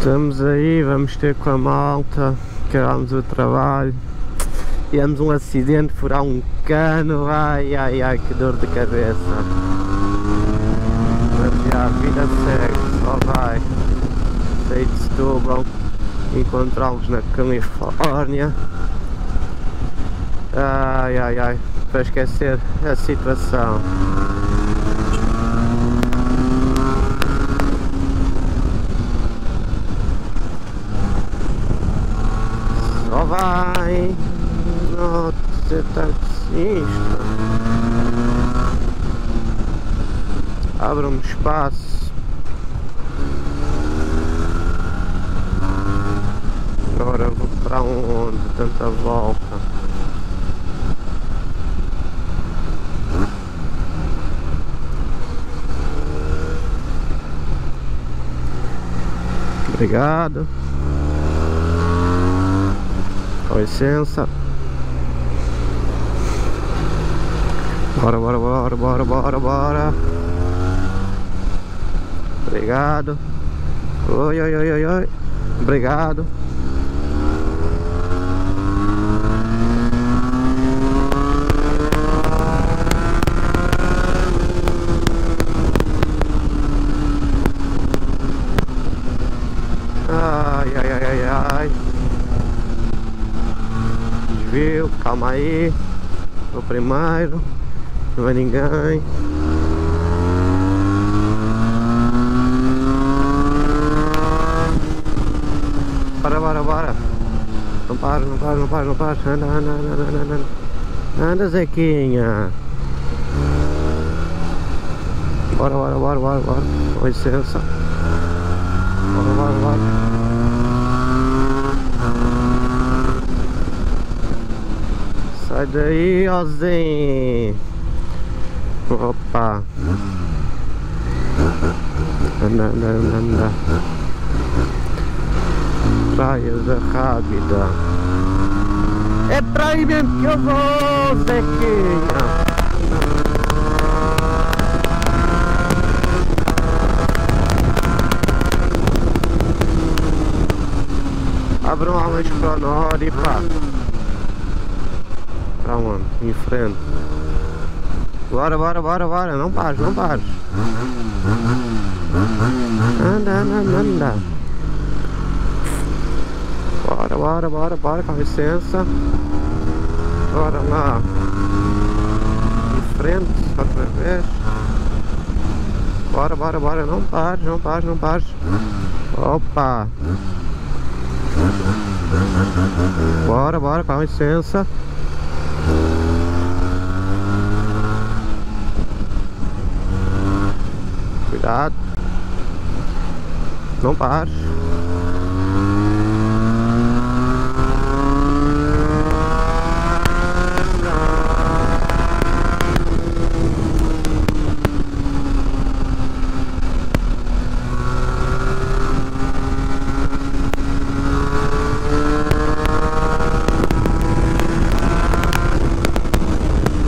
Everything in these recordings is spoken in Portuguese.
Estamos aí, vamos ter com a malta, acabámos o trabalho. Tivemos um acidente, furar um cano, ai ai ai que dor de cabeça. Mas já a vida segue, só vai. Sair de Setúbal, encontrá-los na Califórnia. Ai ai ai, para esquecer a situação. Vai. Nossa, você tá sinistro. Abra um espaço. Agora vou para onde? Tanta volta. Obrigado. Licença. Bora, bora, bora, bora, bora, bora. Obrigado. Oi, oi, oi, oi, oi. Obrigado. Ai, ai, ai, ai, ai. Desvio, calma aí. O primeiro. Não vai ninguém. Bora, bora, bora. Não para, não para, não para, não para. Anda, anda, anda, anda, anda. Anda, Zequinha. Bora, bora, bora, bora, bora. Com licença. Bora, bora, bora. Sai daí, Ozinho. Opa. Anda, anda, anda, anda. Praias da Rábida. É pra aí mesmo que eu vou, Zequinha. Abra uma lanche pra nós pá. Pra onde? Em frente. Bora, bora, bora, bora. Não pares, não pares. Anda, anda, anda. Bora, bora, bora, bora, com licença. Bora lá. Em frente, outra vez. Bora, bora, bora. Não pares, não pares, não pares. Opa. Bora, bora, com licença. Cuidado. Não pares.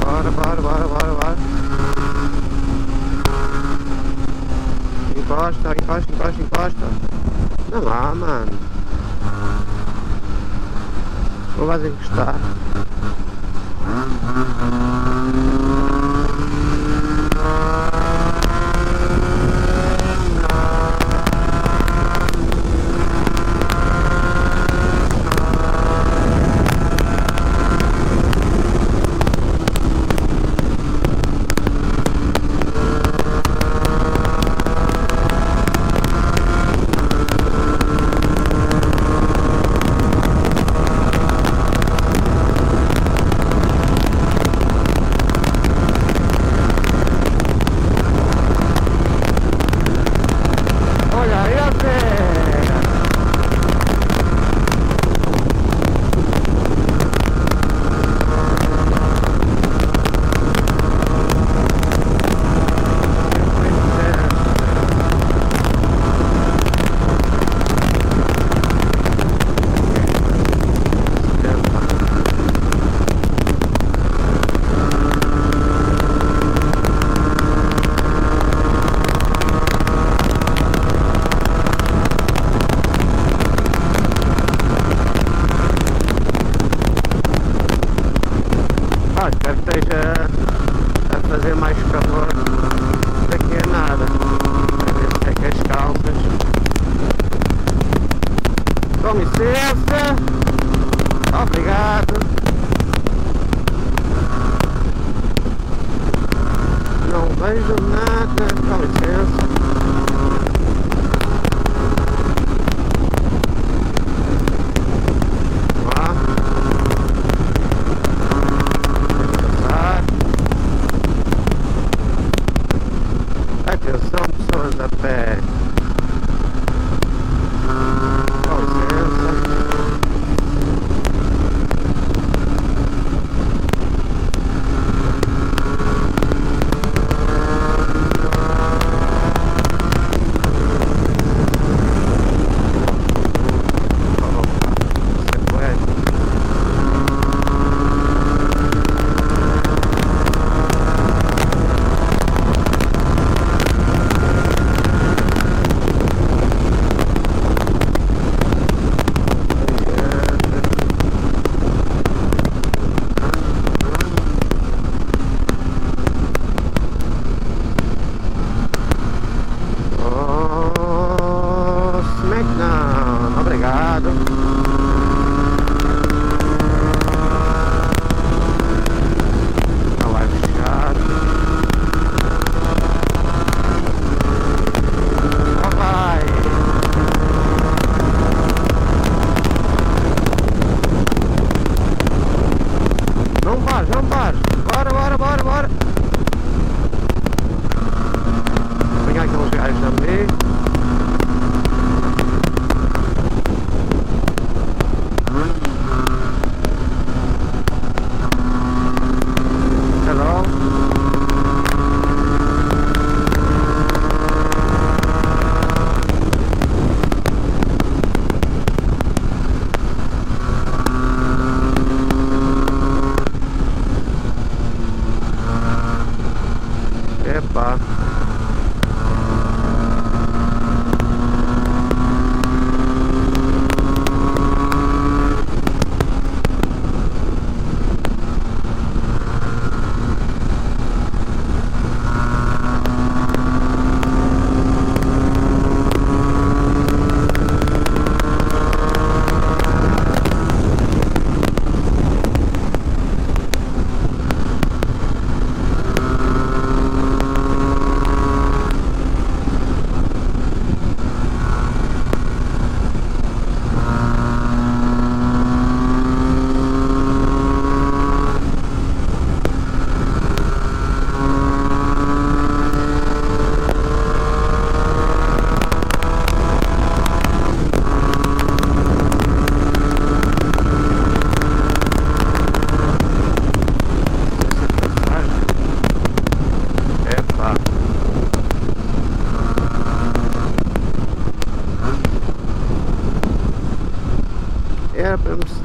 Bora, bora, bora, bora, bora. Encosta, encosta, encosta, encosta. Não lá, mano. Não vais mais do nada, licença.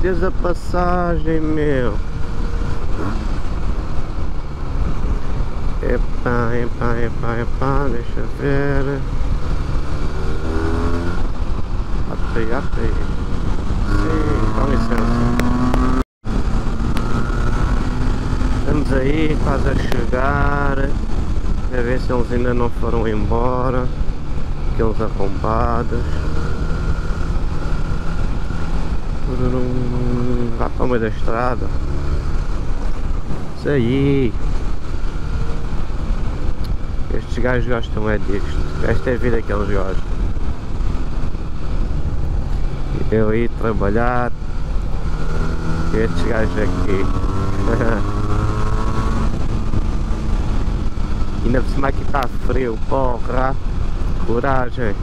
Mercedes a passagem, meu. Epá, epá, epá, epá, deixa ver. Até aí, até aí. Sim, com licença. Estamos aí, quase a chegar. A ver se eles ainda não foram embora. Aqueles arrombados. Vá para o meio da estrada. Isso aí. Estes gajos gostam é disto. Esta é a vida que eles gostam. Eu ir trabalhar. Estes gajos aqui. Ainda por cima aqui está frio, porra. Coragem.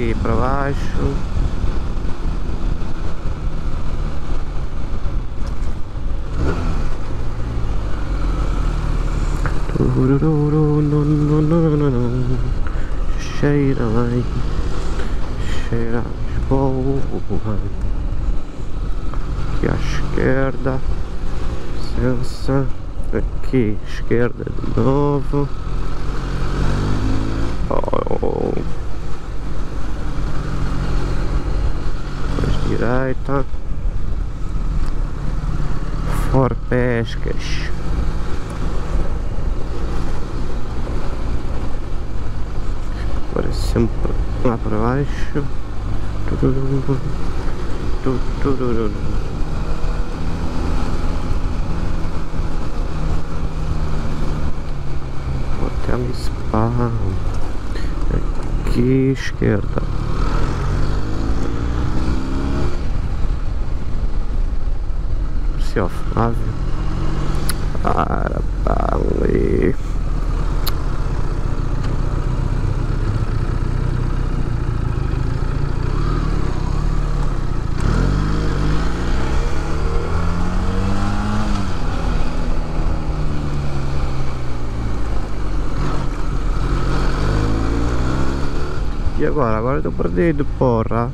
Aqui para baixo. Cheira bem, cheira boa. Aqui à esquerda, licença. Aqui, esquerda de novo. Oh. Direita. For pescas. Agora sempre lá para baixo. Hotel Spa. Aqui esquerda. Parecia o Flávio. Para, ali. E agora? Agora estou perdido, porra.